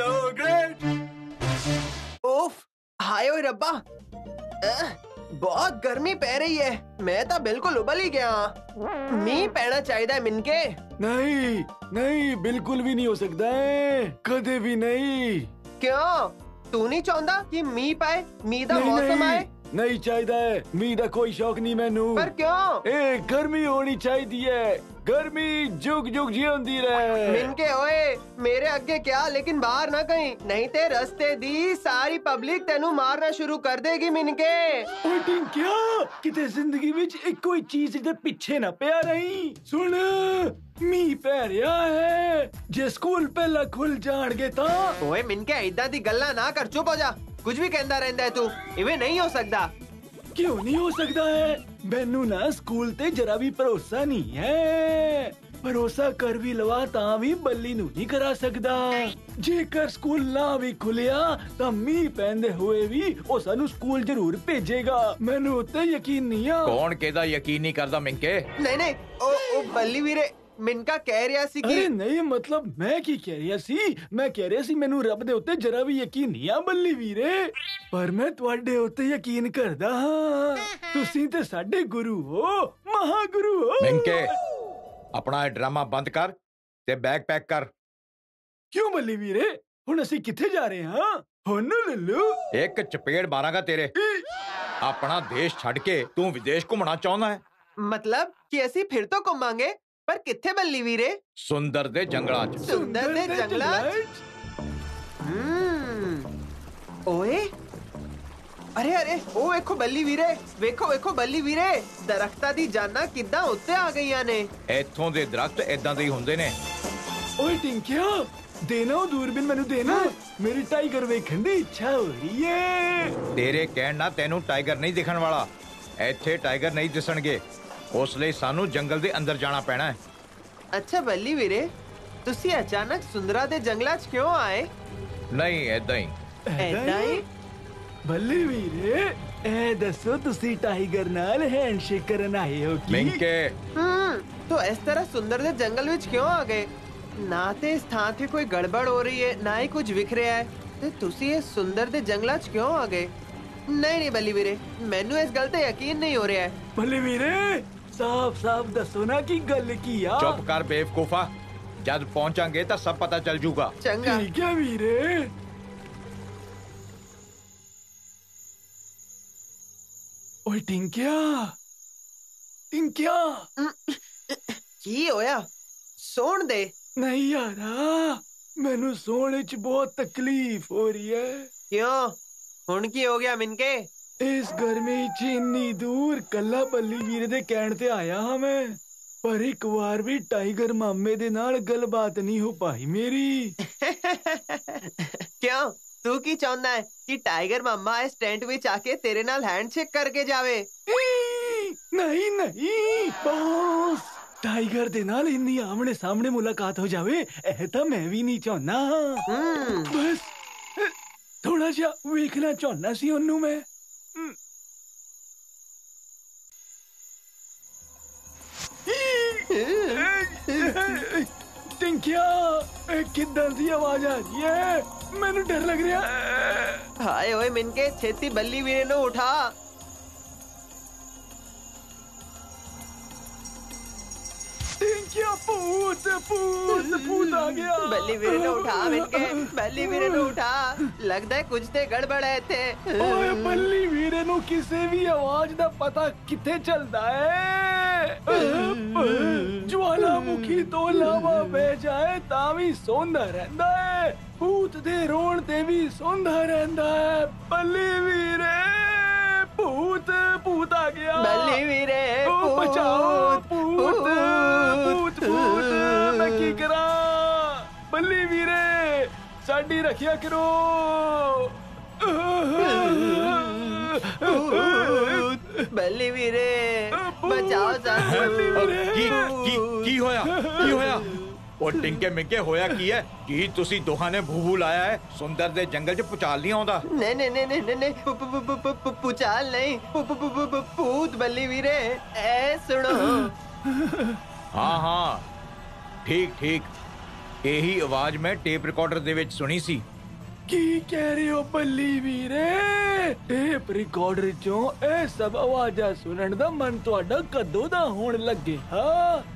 तो ओफ, हाय ओए रब्बा। बहुत गर्मी पै रही है। मैं तो बिल्कुल उबल ही गया। मी पैना चाहिए मिनके। नहीं नहीं बिल्कुल भी नहीं हो सकता है। कदे भी नहीं। क्यों? तू नहीं चाहता कि मी पाए मी का मौसम आए? नहीं चाहिए मी का कोई शौक नहीं मैनू। पर क्यों? ए गर्मी होनी चाहिए गर्मी जुग जुग जी होती रहे। मिनके ओए मेरे अग्गे क्या? लेकिन बाहर ना कहीं। नहीं ते रस्ते दी सारी पब्लिक तेनू मारना शुरू कर देगी मिनके। क्या? किते ज़िंदगी विच एक कोई चीज़ इधर पीछे ना पे रही? सुन मी पै रिया है। जे स्कूल पे पहला खुल जाणगे ता। ओए मिनके इदा दी गल्ला ना कर चुप हो जा। कुछ भी कहंदा रहंदा है तू। इवे नहीं हो सकदा। क्यों नहीं हो सकता है? ਮੈਨੂੰ ਨਾ ਸਕੂਲ ਤੇ ਜਰਾ ਵੀ ਭਰੋਸਾ ਨਹੀਂ ਹੈ। ਭਰੋਸਾ ਕਰ ਵੀ ਲਵਾ ਤਾਂ ਵੀ ਬੱਲੀ ਨੂੰ ਨਹੀਂ ਕਰਾ ਸਕਦਾ। ਜੇਕਰ ਸਕੂਲ ਨਾ ਵੀ ਖੁੱਲਿਆ ਤਾਂ ਮੀਂਹ ਪੈਂਦੇ ਹੋਏ ਵੀ ਉਹ ਸਾਨੂੰ ਸਕੂਲ ਜ਼ਰੂਰ ਭੇਜੇਗਾ। ਮੈਨੂੰ ਉੱਤੇ ਯਕੀਨ ਨਹੀਂ ਆ। ਕੌਣ ਕਿਹਦਾ ਯਕੀਨ ਨਹੀਂ ਕਰਦਾ ਮਿੰਕੇ? ਨਹੀਂ ਨਹੀਂ ਉਹ ਉਹ ਬੱਲੀ ਵੀਰੇ ਮਿੰਕਾ ਕਹਿ ਰਿਹਾ ਸੀ ਅਰੇ ਕਿ ਨਹੀਂ ਮਤਲਬ ਮੈਂ ਕੀ ਕਹਿ ਰਿਹਾ ਸੀ ਮੈਂ ਕਹਿ ਰਿਹਾ ਸੀ ਮੈਨੂੰ ਰੱਬ ਦੇ ਉੱਤੇ ਜਰਾ ਵੀ ਯਕੀਨ ਨਹੀਂ ਆ ਬੱਲੀ ਵੀਰੇ ਪਰ ਮੈਂ ਤੁਹਾਡੇ ਉੱਤੇ ਯਕੀਨ ਕਰਦਾ ਹਾਂ ਤੁਸੀਂ ਤੇ ਸਾਡੇ ਗੁਰੂ ਹੋ ਮਹਾਗੁਰੂ ਹੋ ਮਿੰਕੇ ਆਪਣਾ ਇਹ ਡਰਾਮਾ ਬੰਦ ਕਰ ਤੇ ਬੈਗ ਪੈਕ ਕਰ ਕਿਉਂ ਬੱਲੀ ਵੀਰੇ ਹੁਣ ਅਸੀਂ ਕਿੱਥੇ ਜਾ ਰਹੇ ਹਾਂ ਹੁਣ ਲੱਲੂ ਇੱਕ ਚਪੇੜ ਮਾਰਾਂਗਾ ਤੇਰੇ ਆਪਣਾ ਦੇਸ਼ ਛੱਡ ਕੇ ਤੂੰ ਵਿਦੇਸ਼ ਘੁੰਮਣਾ ਚਾਹੁੰਦਾ ਹੈ ਮਤਲਬ ਕਿ ਅਸੀਂ ਫਿਰ ਤੋਂ ਘੁੰਮਾਂਗੇ ਪਰ ਕਿੱਥੇ ਬੱਲੀ ਵੀਰੇ? ਸੁੰਦਰ ਦੇ ਜੰਗਲਾਂ 'ਚ। ਸੁੰਦਰ ਦੇ ਜੰਗਲਾਂ 'ਚ? ਓਏ। ਅਰੇ ਅਰੇ ਉਹ ਵੇਖੋ ਬੱਲੀ ਵੀਰੇ। ਵੇਖੋ ਵੇਖੋ ਬੱਲੀ ਵੀਰੇ। ਦਰਖਤਾਂ ਦੀ ਜਾਨਾਂ ਕਿੱਦਾਂ ਉੱਤੇ ਆ ਗਈਆਂ ਨੇ। ਇੱਥੋਂ ਦੇ ਦਰਖਤ ਇਦਾਂ ਦੇ ਹੀ ਹੁੰਦੇ ਨੇ। ਓਏ ਟਿੰਕਿਆ ਦੇਣਾ ਉਹ ਦੂਰਬੀਨ ਮੈਨੂੰ ਦੇਣਾ। ਮੇਰੀ ਟਾਈਗਰ ਵੇਖਣ ਦੀ ਇੱਛਾ ਹੋ ਰਹੀ ਏ। ਤੇਰੇ ਕਹਿਣ ਨਾਲ ਤੈਨੂੰ ਟਾਈਗਰ ਨਹੀਂ ਦਿਖਣ ਵਾਲਾ। ਇੱਥੇ ਟਾਈਗਰ ਨਹੀਂ ਦਿਸਣਗੇ। ਉਸ ਲਈ ਸਾਨੂੰ ਜੰਗਲ ਦੇ ਅੰਦਰ ਜਾਣਾ ਪੈਣਾ ਹੈ। ਅੱਛਾ ਬੱਲੀ ਵੀਰੇ ਤੁਸੀਂ ਅਚਾਨਕ ਸੁੰਦਰਾ ਦੇ ਜੰਗਲਾਂ 'ਚ ਕਿਉਂ ਆਏ? ਨਹੀਂ ਏਦਾਂ ਹੀ। ਐਦਾਂ ਹੀ? ਬੱਲੀ ਵੀਰੇ ਇਹ ਦੱਸੋ ਤੁਸੀਂ ਟਾਈਗਰ ਨਾਲ ਹੈਂਡਸ਼ੇਕ ਕਰਨ ਆਏ ਹੋ ਕੀ? ਮਿੰਕੇ। ਹਮ ਤੋ ਇਸ ਤਰ੍ਹਾਂ ਸੁੰਦਰ ਦੇ ਜੰਗਲ ਵਿੱਚ ਕਿਉਂ ਆ ਗਏ? ਨਾ ਤੇ ਇਸ ਥਾਂ ਤੇ ਕੋਈ ਗੜਬੜ ਹੋ ਰਹੀ ਹੈ ਨਾ ਹੀ ਕੁਝ ਵਿਖ ਰਿਹਾ ਹੈ। ਤੇ ਤੁਸੀਂ ਇਹ ਸੁੰਦਰ ਦੇ ਜੰਗਲਾਂ 'ਚ ਕਿਉਂ ਆ ਗਏ? ਨਹੀਂ ਨਹੀਂ ਬੱਲੀ ਵੀਰੇ ਮੈਨੂੰ ਇਸ ਗੱਲ ਤੇ ਯਕੀਨ ਨਹੀਂ ਹੋ ਰਿਹਾ ਹੈ। ਬੱਲੀ ਵੀਰੇ ਸਾਫ਼ ਸਾਫ਼ ਦੱਸੋ ਨਾ ਕੀ ਗੱਲ ਕੀ ਆ ਚੁੱਪ ਕਰ ਬੇਵਕੂਫਾ ਜਦ ਪਹੁੰਚਾਂਗੇ ਤਾਂ ਸਭ ਪਤਾ ਚੱਲ ਜੂਗਾ ਚੰਗਾ ਠੀਕ ਹੈ ਵੀਰੇ ਓਏ ਟਿੰਕਿਆ ਟਿੰਕਿਆ ਕੀ ਹੋਇਆ ਸੌਣ ਦੇ ਨਹੀਂ ਯਾਰਾ ਮੈਨੂੰ ਸੋਣ ਚ ਬਹੁਤ ਤਕਲੀਫ ਹੋ ਰਹੀ ਹੈ ਕਿਉਂ ਹੁਣ ਕੀ ਹੋ ਗਿਆ ਮਿੰਕੇ ਇਸ ਗਰਮੀ ਚ ਇੰਨੀ ਦੂਰ ਕੱਲਾ ਬੱਲੀ ਵੀਰੇ ਦੇ ਕਹਿਣ ਤੇ ਆਇਆ ਹਾਂ ਮੈਂ ਪਰ ਇੱਕ ਵਾਰ ਵੀ ਟਾਈਗਰ ਮਾਮੇ ਦੇ ਨਾਲ ਗੱਲਬਾਤ ਨਹੀਂ ਹੋ ਪਾਈ ਮੇਰੀ ਕਿਉਂ ਤੂੰ ਕੀ ਚਾਹੁੰਦਾ ਹੈ ਕਿ ਟਾਈਗਰ ਮਾਮਾ ਇਸ ਟੈਂਟ ਵਿੱਚ ਆ ਕੇ ਤੇਰੇ ਨਾਲ ਹੈਂਡਸ਼ੇਕ ਕਰਕੇ ਜਾਵੇ ਈ, ਨਹੀਂ ਨਹੀਂ ਬੌਸ ਟਾਈਗਰ ਦੇ ਨਾਲ ਇੰਨੀ ਆਮਣੇ ਸਾਹਮਣੇ ਮੁਲਾਕਾਤ ਹੋ ਜਾਵੇ ਇਹ ਤਾਂ ਮੈਂ ਵੀ ਨਹੀਂ ਚਾਹੁੰਦਾ ਹਮ ਬਸ ਥੋੜਾ ਜਿਹਾ ਵੇਖਣਾ ਚਾਹੁੰਦਾ ਸੀ ਉਹਨੂੰ ਮੈਂ ਹਮ। ਟਿੰਕਿਆ ਇਹ ਕਿੱਦਾਂ ਦੀ ਆਵਾਜ਼ ਆ ਰਹੀ ਹੈ ਮੈਨੂੰ ਡਰ ਲੱਗ ਰਿਹਾ ਹੈ ਹਾਏ ਓਏ ਮਿੰਕੇ ਛੇਤੀ ਬੱਲੀ ਵੀਰੇ ਨੂੰ ਉਠਾ क्या भूत भूत भूत आ गया। बल्ली ने उठा बल्ली ने उठा। लगता है कुछ ते गड़बड़ है थे। ओए बल्ली किसे भी आवाज़ पता किथे चलदा है। ज्वालामुखी तो लावा बह जाए तावी सोंदा रहंदा है। भूत दे रोण ते भी सोंदा रहंदा है। बल्ली वीरे भूत भूत आ गया। बल्ली वीरे बचाओ भूत भूत। भूत मैं की करा? बल्ली वीरे साडी रखिया करो। बल्ली वीरे बचाओ साडी की की की होया? की होया? ਉਹ ਟਿੰਕੇ ਮਿੰਕੇ ਹੋਇਆ ਕੀ ਹੈ? ਕੀ ਤੁਸੀਂ ਦੋਹਾਂ ਨੇ ਭੂਭੂ ਲਾਇਆ ਹੈ? ਸੁੰਦਰ ਦੇ ਜੰਗਲ 'ਚ ਪੁਚਾਲ ਨਹੀਂ ਆਉਂਦਾ? ਨਹੀਂ ਨਹੀਂ ਨਹੀਂ ਨਹੀਂ ਨਹੀਂ, ਪੁਚਾਲ ਨਹੀਂ। ਭੂਤ ਬੱਲੀ ਵੀਰੇ। ਐ ਸੁਣੋ। ਹਾਂ ਹਾਂ। ਠੀਕ ਠੀਕ। ਇਹੀ ਆਵਾਜ਼ ਮੈਂ ਟੇਪ ਰਿਕਾਰਡਰ ਦੇ ਵਿੱਚ ਸੁਣੀ ਸੀ। ਕੀ ਕਹਿ ਰਹੇ ਹੋ ਬੱਲੀ ਵੀਰੇ? ਟੇਪ ਰਿਕਾਰਡਰ ਚੋਂ ਇਹ ਸਭ ਆਵਾਜ਼ਾਂ ਸੁਣਨ ਦਾ ਮਨ ਤੁਹਾਡਾ ਕਦੋਂ ਦਾ ਹੋਣ ਲੱਗੇ ਹਾਂ?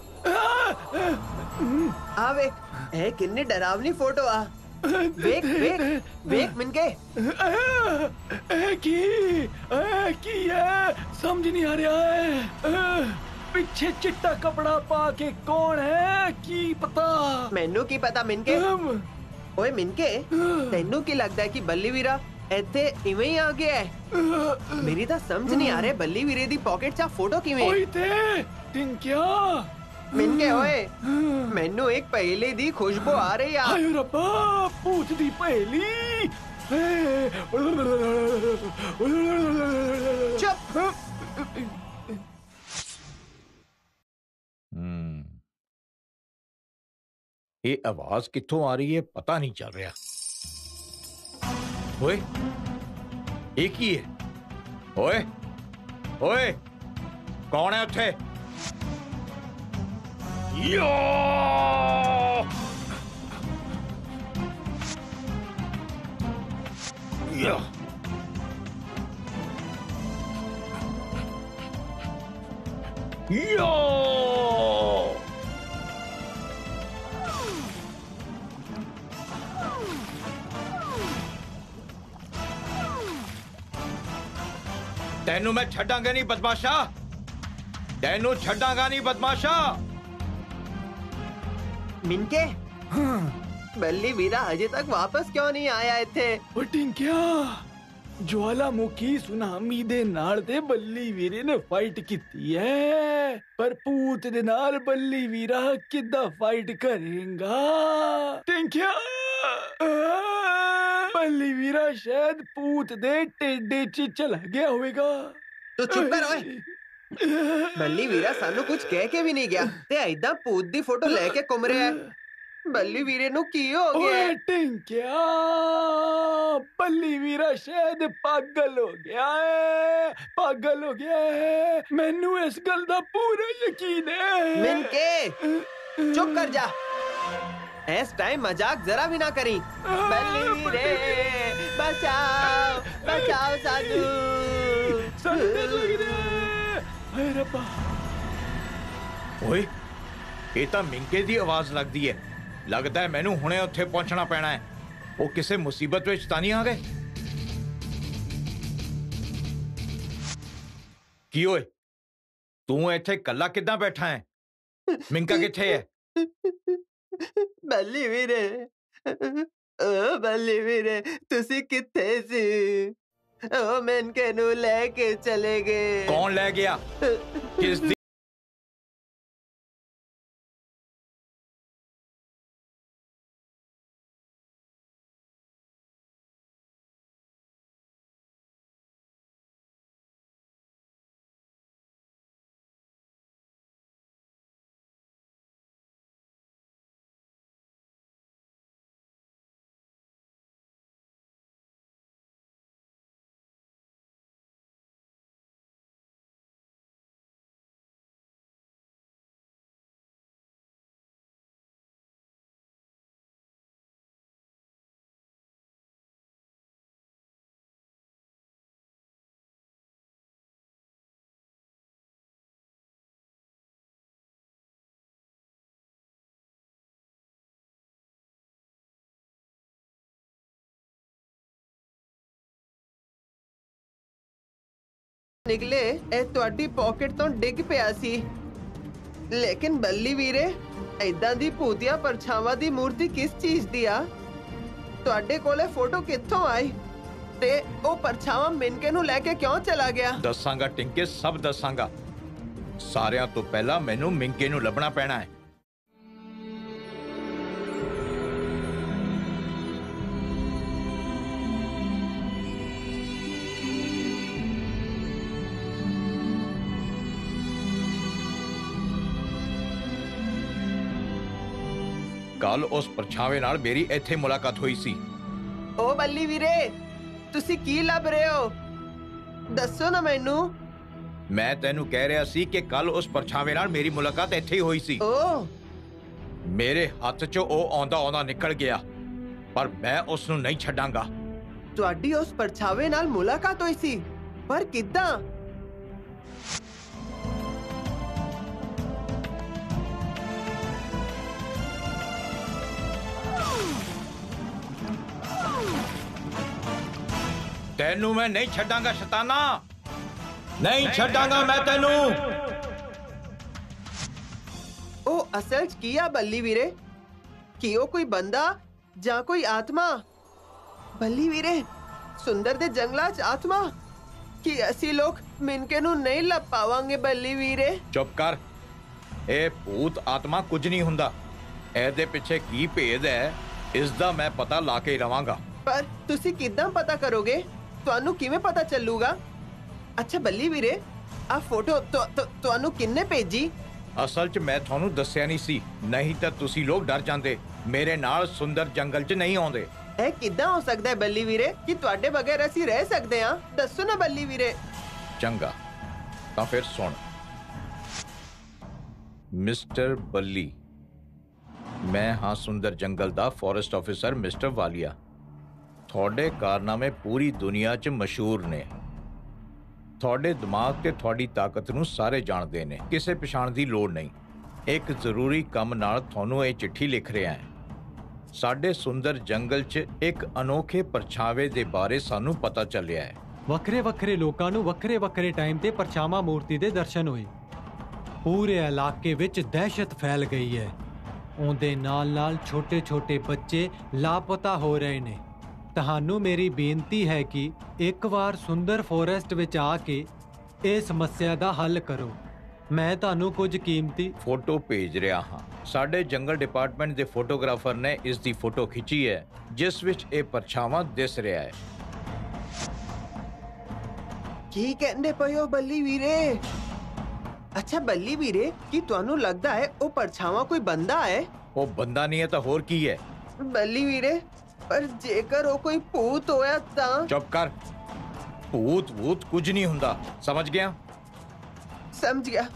ਆ ਵੇਖ ਇਹ ਕਿੰਨੀ ਡਰਾਵਨੀ ਫੋਟੋ ਆ ਵੇਖ ਵੇਖ ਵੇਖ ਮਿੰਕੇ ਇਹ ਕੀ ਇਹ ਕੀ ਹੈ ਸਮਝ ਨਹੀਂ ਆ ਰਿਹਾ ਹੈ ਇਹ, ਪਿੱਛੇ ਚਿੱਟਾ ਕਪੜਾ ਪਾ ਕੇ ਕੌਣ ਹੈ ਕੀ ਪਤਾ ਮੈਨੂੰ ਕੀ ਪਤਾ ਮਿੰਕੇ ਹਮ, ਓਏ ਮਿੰਕੇ ਤੈਨੂੰ ਕੀ ਲੱਗਦਾ ਹੈ ਕਿ ਬੱਲੀ ਵੀਰਾ ਇੱਥੇ ਇਵੇਂ ਹੀ ਆ ਗਿਆ ਹੈ ਮੇਰੀ ਤਾਂ ਸਮਝ ਨਹੀਂ ਆ ਰਿਹਾ ਬੱਲੀ ਵੀਰੇ ਦੀ ਪਾਕਟ 'ਚ ਆ ਫੋਟੋ ਕਿਵੇਂ ਓਏ ਤੇ ਟਿੰਕਿਆ ਮਿੰਕੇ મિનકે ઓય મેનુ एक પહેલી दी खुशबू आ रही है આયો रब्बा पूछ दी પહેલી चुप। हम्म। ये आवाज़ कितों आ रही है पता नहीं चल रहा। ओए एक ही है। ओए ओए कौन है उठे? Yo! Yo! Yo! तेनू मैं छड़ांगा नहीं बदमाशा तेनू छड़ांगा नहीं बदमाशा ਮਿੰਕੇ ਬੱਲੀ ਵੀਰਾ ਅਜੇ ਤੱਕ ਵਾਪਸ ਕਿਉਂ ਨਹੀਂ ਆਇਆ ਇੱਥੇ ਓ ਟਿੰਕਿਆ ਜਵਾਲਾਮੁਖੀ ਸੁਨਾਮੀ ਦੇ ਨਾਲ ਤੇ ਬੱਲੀ ਵੀਰੇ ਨੇ ਫਾਈਟ ਕੀਤੀ ਹੈ ਪਰ ਭੂਤ ਦੇ ਨਾਲ ਬੱਲੀ ਵੀਰਾ ਕਿੱਦਾਂ ਫਾਈਟ ਕਰੇਗਾ ਟਿੰਕਿਆ ਬੱਲੀ ਵੀਰਾ ਸ਼ਾਇਦ ਭੂਤ ਦੇ ਟੇਡੇ 'ਚ ਚਲਾ ਗਿਆ ਹੋਵੇਗਾ ਤੂੰ ਚੁੱਪ ਕਰ ਓਏ ਬੱਲੀ ਵੀਰਾ ਸਾਨੂੰ ਕੁਝ ਕਹਿ ਕੇ ਵੀ ਨਹੀਂ ਗਿਆ ਤੇ ਐਦਾਂ ਭੂਤ ਦੀ ਫੋਟੋ ਲੈ ਕੇ ਘੁੰਮ ਰਿਹਾ ਹੈ ਬੱਲੀ ਵੀਰੇ ਨੂੰ ਕੀ ਹੋ ਗਿਆ ਓਏ ਹੈ? ਟਿੰਕਿਆ ਬੱਲੀ ਵੀਰਾ ਸ਼ਾਇਦ ਪਾਗਲ ਹੋ ਗਿਆ ਹੈ ਪਾਗਲ ਹੋ ਗਿਆ ਹੈ ਮੈਨੂੰ ਇਸ ਗੱਲ ਦਾ ਪੂਰਾ ਯਕੀਨ ਹੈ ਮਿੰਕੇ ਚੁੱਪ ਕਰ ਜਾ ਇਸ ਟਾਈਮ ਮਜ਼ਾਕ ਜ਼ਰਾ ਵੀ ਨਾ ਕਰੀ ਬੱਲੀ ਵੀਰੇ ਬਚਾਓ ਬਚਾਓ ਸਾਨੂੰ ਸਾਨੂੰ ਡਰ ਲੱਗ ਰਿਹਾ ਹੈ ਹਾਏ ਰੱਬਾ ਓਏ ਇਹ ਤਾਂ ਮਿੰਕੇ ਦੀ ਆਵਾਜ਼ ਲੱਗਦੀ ਹੈ ਲੱਗਦਾ ਹੈ ਮੈਨੂੰ ਹੁਣੇ ਉੱਥੇ ਪਹੁੰਚਣਾ ਪੈਣਾ ਹੈ ਉਹ ਕਿਸੇ ਮੁਸੀਬਤ ਵਿੱਚ ਤਾਂ ਨਹੀਂ ਆ ਗਏ ਕੀ ਓਏ ਤੂੰ ਇੱਥੇ ਇਕੱਲਾ ਕਿੱਦਾਂ ਬੈਠਾ ਹੈ ਮਿੰਕਾ ਕਿੱਥੇ ਹੈ ਬੱਲੀ ਵੀਰੇ ਓ ਬੱਲੀ ਵੀਰੇ ਤੁਸੀਂ ਕਿੱਥੇ ਸੀ हम इनके लेके चले गए। कौन ले गया? किस ਨਿਕਲੇ ਇਹ ਤੁਹਾਡੀ ਪਾਕਟ ਤੋਂ ਡਿੱਗ ਪਿਆ ਸੀ ਲੇਕਿਨ ਬੱਲੀ ਵੀਰੇ ਐਦਾਂ ਦੀ ਭੂਤੀਆ ਪਰਛਾਵਾਂ ਦੀ ਮੂਰਤੀ ਕਿਸ ਚੀਜ਼ ਦੀ ਆ ਤੁਹਾਡੇ ਕੋਲੇ ਫੋਟੋ ਕਿੱਥੋਂ ਆਈ ਤੇ ਉਹ ਪਰਛਾਵਾਂ ਮਿੰਕੇ ਨੂੰ ਲੈ ਕੇ ਕਿਉਂ ਚਲਾ ਗਿਆ ਦੱਸਾਂਗਾ ਟਿੰਕੇ ਸਭ ਦੱਸਾਂਗਾ ਸਾਰਿਆਂ ਤੋਂ ਪਹਿਲਾਂ ਮੈਨੂੰ ਮਿੰਕੇ ਨੂੰ ਲੱਭਣਾ ਪੈਣਾ ਹੈ ਕੱਲ ਉਸ ਪਰਛਾਵੇਂ ਨਾਲ ਮੇਰੀ ਇੱਥੇ ਮੁਲਾਕਾਤ ਹੋਈ ਸੀ ਓ ਬੱਲੀ ਵੀਰੇ ਤੁਸੀਂ ਕੀ ਲੱਭ ਰਹੇ ਹੋ ਦੱਸੋ ਨਾ ਮੈਨੂੰ ਮੈਂ ਤੈਨੂੰ ਕਹਿ ਰਿਹਾ ਸੀ ਕਿ ਕੱਲ ਉਸ ਪਰਛਾਵੇਂ ਨਾਲ ਮੇਰੀ ਮੁਲਾਕਾਤ ਇੱਥੇ ਹੀ ਹੋਈ ਸੀ ਓ ਮੇਰੇ ਹੱਥ 'ਚੋਂ ਉਹ ਆਉਂਦਾ ਆਉਂਦਾ ਨਿਕਲ ਗਿਆ ਪਰ ਮੈਂ ਉਸ ਨੂੰ ਨਹੀਂ ਛੱਡਾਂਗਾ ਤੁਹਾਡੀ ਉਸ ਪਰਛਾਵੇ ਨਾਲ ਮੁਲਾਕਾਤ ਹੋਈ ਸੀ ਪਰ ਕਿੱਦਾਂ ਤੈਨੂੰ ਮੈਂ ਨਹੀਂ ਛੱਡਾਂਗਾ ਸ਼ੈਤਾਨਾ ਨਹੀਂ ਛੱਡਾਂਗਾ ਮੈਂ ਤੈਨੂੰ ਉਹ ਅਸਲ 'ਚ ਕੀ ਆ ਬੱਲੀ ਵੀਰੇ ਕੀ ਉਹ ਕੋਈ ਬੰਦਾ ਜਾਂ ਕੋਈ ਆਤਮਾ ਬੱਲੀ ਵੀਰੇ ਸੁੰਦਰ ਦੇ ਜੰਗਲਾਂ 'ਚ ਆਤਮਾ ਕੀ ਅਸੀਂ ਲੋਕ ਮਿੰਕੇ ਨੂੰ ਨਹੀਂ ਲੱਭ ਪਾਵਾਂਗੇ ਬੱਲੀ ਵੀਰੇ ਚੁੱਪ ਕਰ ਇਹ ਭੂਤ ਆਤਮਾ ਕੁਝ ਨਹੀਂ ਹੁੰਦਾ ਇਹਦੇ ਪਿੱਛੇ ਕੀ ਭੇਦ ਹੈ ਇਸ ਦਾ ਮੈਂ ਪਤਾ ਲਾ ਕੇ ਹੀ ਰਵਾਂਗਾ ਪਰ ਤੁਸੀਂ ਕਿੱਦਾਂ ਪਤਾ ਕਰੋਗੇ ਤੁਹਾਨੂੰ ਕਿਵੇਂ ਪਤਾ ਚੱਲੂਗਾ ਅੱਛਾ ਬੱਲੀ ਵੀਰੇ ਆ ਫੋਟੋ ਤੁ- ਤੁ- ਤੁਹਾਨੂੰ ਕਿੰਨੇ ਭੇਜੀ ਅਸਲ 'ਚ ਮੈਂ ਤੁਹਾਨੂੰ ਦੱਸਿਆ ਨਹੀਂ ਸੀ ਨਹੀਂ ਤਾਂ ਤੁਸੀਂ ਲੋਕ ਡਰ ਜਾਂਦੇ ਮੇਰੇ ਨਾਲ ਸੁੰਦਰ ਜੰਗਲ 'ਚ ਨਹੀਂ ਆਉਂਦੇ ਇਹ ਕਿੱਦਾਂ ਹੋ ਸਕਦਾ ਹੈ ਬੱਲੀ ਵੀਰੇ ਕਿ ਤੁਹਾਡੇ ਬਗੈਰ ਅਸੀਂ ਰਹਿ ਸਕਦੇ ਹਾਂ ਦੱਸੋ ਨਾ ਬੱਲੀ ਵੀਰੇ ਚੰਗਾ ਤਾਂ ਫਿਰ ਸੁਣ ਮਿਸਟਰ ਬੱਲੀ ਮੈਂ ਹਾਂ ਸੁੰਦਰ ਜੰਗਲ ਦਾ ਫੋਰੈਸਟ ਆਫੀਸਰ ਮਿਸਟਰ ਵਾਲੀਆ ਤੁਹਾਡੇ ਕਾਰਨਾਮੇ ਪੂਰੀ ਦੁਨੀਆ 'ਚ ਮਸ਼ਹੂਰ ਨੇ। ਤੁਹਾਡੇ ਦਿਮਾਗ ਤੇ ਤੁਹਾਡੀ ਤਾਕਤ ਨੂੰ ਸਾਰੇ ਜਾਣਦੇ ਨੇ। ਕਿਸੇ ਪਛਾਣ ਦੀ ਲੋੜ ਨਹੀਂ। ਇੱਕ ਜ਼ਰੂਰੀ ਕੰਮ ਨਾਲ ਤੁਹਾਨੂੰ ਇਹ ਚਿੱਠੀ ਲਿਖ ਰਿਹਾ ਹਾਂ। ਸਾਡੇ ਸੁੰਦਰ ਜੰਗਲ 'ਚ ਇੱਕ ਅਨੋਖੇ ਪਰਛਾਵੇ ਦੇ ਬਾਰੇ ਸਾਨੂੰ ਪਤਾ ਚੱਲਿਆ ਹੈ। ਵੱਖਰੇ ਵੱਖਰੇ ਲੋਕਾਂ ਨੂੰ ਵੱਖਰੇ ਵੱਖਰੇ ਟਾਈਮ ਤੇ ਪਰਛਾਵਾਂ ਮੂਰਤੀ ਦੇ ਦਰਸ਼ਨ ਹੋਏ। ਪੂਰੇ ਇਲਾਕੇ ਵਿੱਚ ਦਹਿਸ਼ਤ ਫੈਲ ਗਈ ਹੈ। ਉਹਦੇ ਨਾਲ-ਨਾਲ ਛੋਟੇ-ਛੋਟੇ ਬੱਚੇ ਲਾਪਤਾ ਹੋ ਰਹੇ ਨੇ। ਤੁਹਾਨੂੰ ਮੇਰੀ ਬੇਨਤੀ ਹੈ ਕਿ ਇੱਕ ਵਾਰ ਸੁੰਦਰ ਫੋਰੈਸਟ ਵਿੱਚ ਆ ਕੇ ਇਹ ਸਮੱਸਿਆ ਦਾ ਹੱਲ ਕਰੋ ਮੈਂ ਤੁਹਾਨੂੰ ਕੁਝ ਕੀਮਤੀ ਫੋਟੋ ਭੇਜ ਰਿਹਾ ਹਾਂ ਸਾਡੇ ਜੰਗਲ ਡਿਪਾਰਟਮੈਂਟ ਦੇ ਫੋਟੋਗ੍ਰਾਫਰ ਨੇ ਇਸ ਦੀ ਫੋਟੋ ਖਿੱਚੀ ਹੈ ਜਿਸ ਵਿੱਚ ਇਹ ਪਰਛਾਵਾਂ ਦਿਸ ਰਿਹਾ ਹੈ ਕੀ ਕਹਿੰਦੇ ਪਏ ਹੋ ਬੱਲੀ ਵੀਰੇ ਅੱਛਾ ਬੱਲੀ ਵੀਰੇ ਕੀ ਤੁਹਾਨੂੰ ਲੱਗਦਾ ਹੈ ਉਹ ਪਰਛਾਵਾਂ ਕੋਈ ਬੰਦਾ ਹੈ ਉਹ ਬੰਦਾ ਨਹੀਂ ਹੈ ਤਾਂ ਹੋਰ ਕੀ ਹੈ ਬੱਲੀ ਵੀਰੇ ਪਰ ਜੇਕਰ ਉਹ ਕੋਈ ਭੂਤ ਹੋਇਆ ਤਾਂ ਚੁੱਪ ਕਰ ਭੂਤ ਭੂਤ ਕੁਝ ਨਹੀਂ ਹੁੰਦਾ ਸਮਝ ਗਿਆ ਸਮਝ ਗਿਆ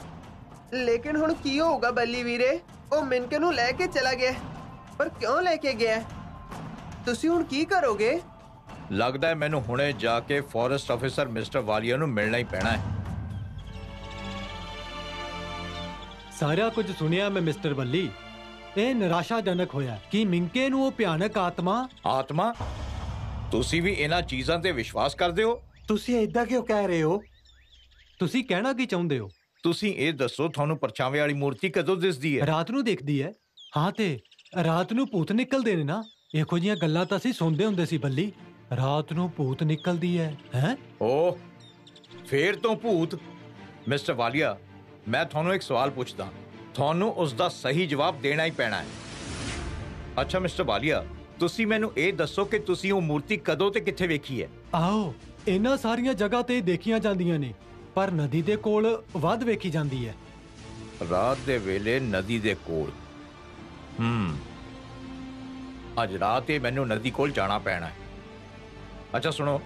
ਲੇਕਿਨ ਹੁਣ ਕੀ ਹੋਊਗਾ ਬੱਲੀ ਵੀਰੇ ਉਹ ਮਿੰਕੇ ਨੂੰ ਲੈ ਕੇ ਚਲਾ ਗਿਆ ਪਰ ਕਿਉਂ ਲੈ ਕੇ ਗਿਆ ਤੁਸੀਂ ਹੁਣ ਕੀ ਕਰੋਗੇ ਲੱਗਦਾ ਹੈ ਮੈਨੂੰ ਹੁਣੇ ਜਾ ਕੇ ਫੋਰੈਸਟ ਆਫੀਸਰ ਮਿਸਟਰ ਵਾਲੀਆ ਨੂੰ ਮਿਲਣਾ ਹੀ ਪੈਣਾ ਹੈ ਸਾਰਾ ਕੁਝ ਸੁਣਿਆ ਮੈਂ ਮਿਸਟਰ ਬੱਲੀ ਇਹ ਨਿਰਾਸ਼ਾਜਨਕ ਹੋਇਆ ਕਿ ਮਿੰਕੇ ਨੂੰ ਉਹ ਭਿਆਨਕ ਆਤਮਾ ਆਤਮਾ? ਤੁਸੀਂ ਵੀ ਇਹਨਾਂ ਚੀਜ਼ਾਂ ਤੇ ਵਿਸ਼ਵਾਸ ਕਰਦੇ ਹੋ? ਤੁਸੀਂ ਇਦਾਂ ਕਿਉਂ ਕਹਿ ਰਹੇ ਹੋ? ਤੁਸੀਂ ਕਹਿਣਾ ਕੀ ਚਾਹੁੰਦੇ ਹੋ? ਤੁਸੀਂ ਇਹ ਦੱਸੋ ਤੁਹਾਨੂੰ ਪਰਛਾਵੇਂ ਵਾਲੀ ਮੂਰਤੀ ਕਦੋਂ ਦਿਸਦੀ ਹੈ? ਰਾਤ ਨੂੰ ਦੇਖਦੀ ਹੈ। ਹਾਂ ਤੇ ਰਾਤ ਨੂੰ ਭੂਤ ਨਿਕਲਦੇ ਨੇ ਨਾ। ਇਹੋ ਜੀਆਂ ਗੱਲਾਂ ਤਾਂ ਅਸੀਂ ਸੁਣਦੇ ਹੁੰਦੇ ਸੀ ਬੱਲੀ। ਰਾਤ ਨੂੰ ਭੂਤ ਨਿਕਲਦੀ ਹੈ ਹੈ? ਓ ਫੇਰ ਤੋਂ ਭੂਤ। ਮਿਸਟਰ ਵਾਲੀਆ ਮੈਂ ਤੁਹਾਨੂੰ ਇੱਕ ਸਵਾਲ ਪੁੱਛਦਾ। ਤੁਹਾਨੂੰ ਉਸ ਦਾ ਸਹੀ ਜਵਾਬ ਦੇਣਾ ਹੀ ਪੈਣਾ ਹੈ। ਅੱਛਾ ਮਿਸਟਰ ਵਾਲੀਆ ਤੁਸੀਂ ਮੈਨੂੰ ਇਹ ਦੱਸੋ ਕਿ ਤੁਸੀਂ ਉਹ ਮੂਰਤੀ ਕਦੋਂ ਤੇ ਕਿੱਥੇ ਵੇਖੀ ਹੈ? ਆਓ ਇਹਨਾਂ ਸਾਰੀਆਂ ਜਗ੍ਹਾ ਤੇ ਦੇਖੀਆਂ ਜਾਂਦੀਆਂ ਨੇ ਪਰ ਨਦੀ ਦੇ ਕੋਲ ਵੱਧ ਵੇਖੀ ਜਾਂਦੀ ਹੈ। ਰਾਤ ਦੇ ਵੇਲੇ ਨਦੀ ਦੇ ਕੋਲ। ਹੂੰ। ਅੱਜ ਰਾਤ ਇਹ ਮੈਨੂੰ ਨਦੀ ਕੋਲ ਜਾਣਾ ਪੈਣਾ ਹੈ। ਅੱਛਾ ਸੁਣੋ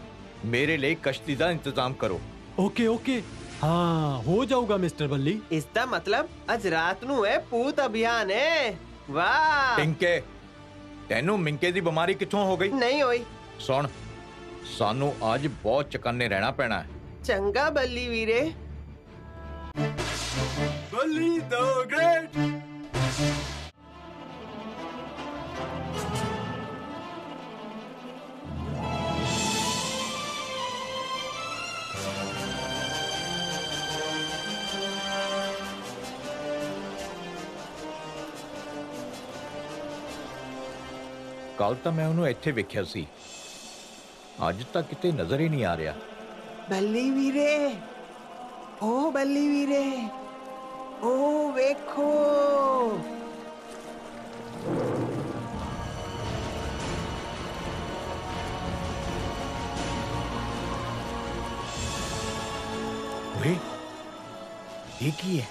ਮੇਰੇ ਲਈ ਕਸ਼ਤੀ ਦਾ ਇੰਤਜ਼ਾਮ ਕਰੋ। Okay okay. ਹਾਂ ਹੋ ਜਾਊਗਾ ਮਿਸਟਰ ਬੱਲੀ ਇਸ ਦਾ ਮਤਲਬ ਅੱਜ ਰਾਤ ਨੂੰ ਹੈ ਭੂਤ ਅਭਿਆਨ ਹੈ ਵਾਹ ਪਿੰਕੇ ਤੈਨੂੰ ਮਿੰਕੇ ਦੀ ਬਿਮਾਰੀ ਕਿੱਥੋਂ ਹੋ ਗਈ ਨਹੀਂ ਹੋਈ ਸੁਣ ਸਾਨੂੰ ਅੱਜ ਬਹੁਤ ਚਕੰਨੇ ਰਹਿਣਾ ਪੈਣਾ ਹੈ ਚੰਗਾ ਬੱਲੀ ਵੀਰੇ ਬੱਲੀ ਦਾ ਗ੍ਰੇਟ ਕੱਲ ਤਾਂ ਮੈਂ ਉਹਨੂੰ ਇੱਥੇ ਵੇਖਿਆ ਸੀ। ਅੱਜ ਤਾਂ ਕਿਤੇ ਨਜ਼ਰ ਹੀ ਨਹੀਂ ਆ ਰਿਹਾ। ਬੱਲੀ ਵੀਰੇ ਓ ਬੱਲੀ ਵੀਰੇ ਓ ਵੇਖੋ। ਓਏ ਇਹ ਕੀ ਹੈ?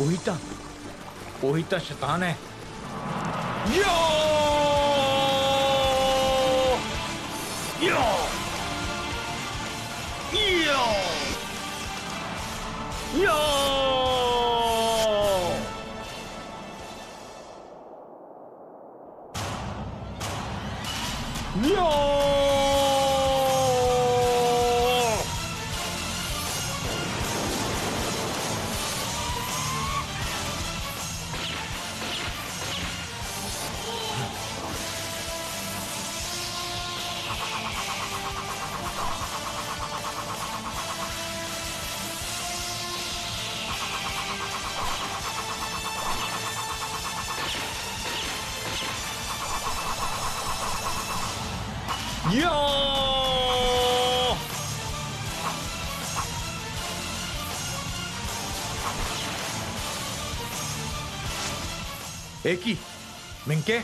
Oita. Oita शैतान है यो यो यो यो Yo! ਇਹ ਕੀ ਮਿੰਕੇ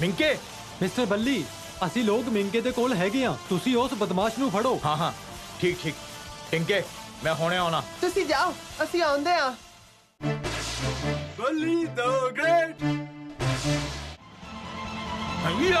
ਮਿੰਕੇ ਮਿਸਟਰ ਬੱਲੀ ਅਸੀਂ ਲੋਕ ਮਿੰਕੇ ਦੇ ਕੋਲ ਹੈਗੇ ਆ ਤੁਸੀਂ ਉਸ ਬਦਮਾਸ਼ ਨੂੰ ਫੜੋ ਹਾਂ ਹਾਂ ਠੀਕ ਠੀਕ ਟਿੰਕੇ ਮੈਂ ਹੁਣੇ ਆਉਣਾ ਤੁਸੀਂ ਜਾਓ ਅਸੀਂ ਆਉਂਦੇ ਆ ਬੱਲੀ ਦਾ ਗ੍ਰੇਟ ਯੋ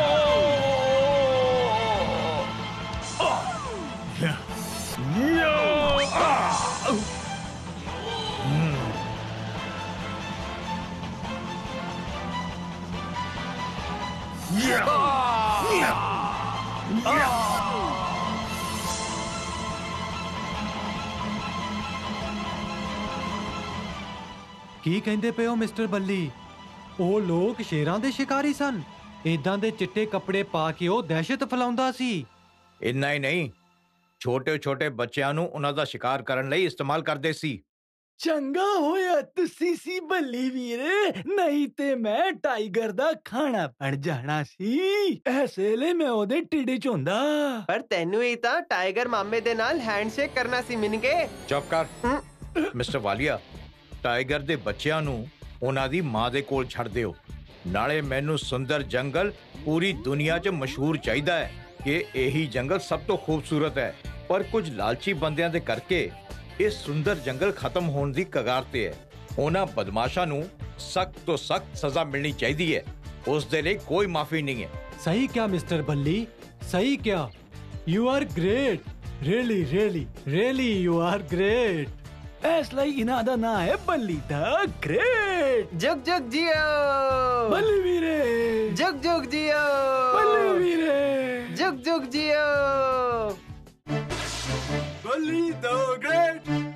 ਕੀ ਕਹਿੰਦੇ ਪਏ ਹੋ, ਮਿਸਟਰ ਬੱਲੀ? ਉਹ ਲੋਕ ਸ਼ੇਰਾਂ ਦੇ ਸ਼ਿਕਾਰੀ ਸਨ। ਇਦਾਂ ਦੇ ਚਿੱਟੇ ਕੱਪੜੇ ਪਾ ਕੇ ਉਹ ਦਹਿਸ਼ਤ ਫੈਲਾਉਂਦਾ ਸੀ। ਇੰਨਾ ਹੀ ਨਹੀਂ। ਛੋਟੇ ਛੋਟੇ ਬੱਚਿਆਂ ਨੂੰ ਉਹਨਾਂ ਦਾ ਸ਼ਿਕਾਰ ਕਰਨ ਲਈ ਇਸਤੇਮਾਲ ਕਰਦੇ ਸੀ। ਚੰਗਾ ਹੋਇਆ ਤੁਸੀਂ ਸੀ ਬੱਲੀ ਵੀਰੇ। ਨਹੀਂ ਤੇ ਮੈਂ ਟਾਈਗਰ ਦਾ ਖਾਣਾ ਬਣ ਜਾਣਾ ਸੀ। ਐਸੇ ਲਈ ਮੈਂ ਉਹਦੇ ਟਿੱਡੇ ਚ ਹੁੰਦਾ। ਪਰ ਤੈਨੂੰ ਹੀ ਤਾਂ ਟਾਈਗਰ ਮਾਮੇ ਦੇ ਨਾਲ ਹੈਂਡਸ਼ੇਕ ਕਰਨਾ ਸੀ ਮਿਨਕੇ ਚੁੱਪ ਕਰ। ਮਿਸਟਰ ਵਾਲੀਆ ਟਾਈਗਰ ਦੇ ਬੱਚਿਆਂ ਨੂੰ ਉਹਨਾਂ ਦੀ ਮਾਂ ਦੇ ਕੋਲ ਛੱਡ ਦਿਓ। ਨਾਲੇ ਮੈਨੂੰ ਸੁੰਦਰ ਜੰਗਲ ਪੂਰੀ ਦੁਨੀਆ 'ਚ ਮਸ਼ਹੂਰ ਚਾਹੀਦਾ ਹੈ ਕਿ ਇਹੀ ਜੰਗਲ ਸਭ ਤੋਂ ਖੂਬਸੂਰਤ ਹੈ। ਪਰ ਕੁਝ ਲਾਲਚੀ ਬੰਦਿਆਂ ਦੇ ਕਰਕੇ ਇਹ ਸੁੰਦਰ ਜੰਗਲ ਖਤਮ ਹੋਣ ਦੀ ਕਗਾਰ ਤੇ ਹੈ ਉਹਨਾਂ ਬਦਮਾਸ਼ਾਂ ਨੂੰ ਸਖਤ ਤੋਂ ਸਖਤ ਸਜ਼ਾ ਮਿਲਣੀ ਚਾਹੀਦੀ ਹੈ ਉਸ ਦੇ ਲਈ ਕੋਈ ਮਾਫੀ ਨਹੀਂ ਹੈ ਸਹੀ ਕਿਹਾ ਮਿਸਟਰ ਬੱਲੀ ਸਹੀ ਕਿਹਾ you are great really really really you are great ਇਸ ਲਈ ਇਹਨਾਂ ਦਾ ਨਾਂ ਹੈ ਬੱਲੀ ਦਾ ਗ੍ਰੇਟ ਜੁਗ ਜੁਗ ਜਿਓ ਬੱਲੀ ਵੀਰੇ ਜੁਗ ਜੁਗ ਜਿਓ ਬੱਲੀ ਵੀਰੇ ਜੁਗ ਜੁਗ Only the great.